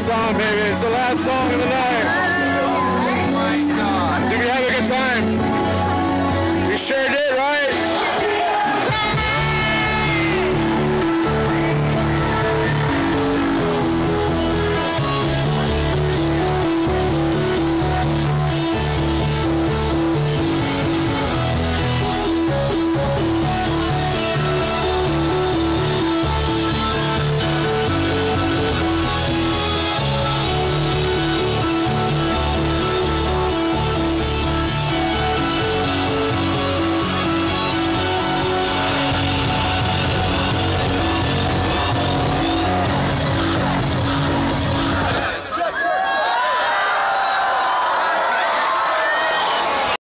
song, baby. It's the last song of the night.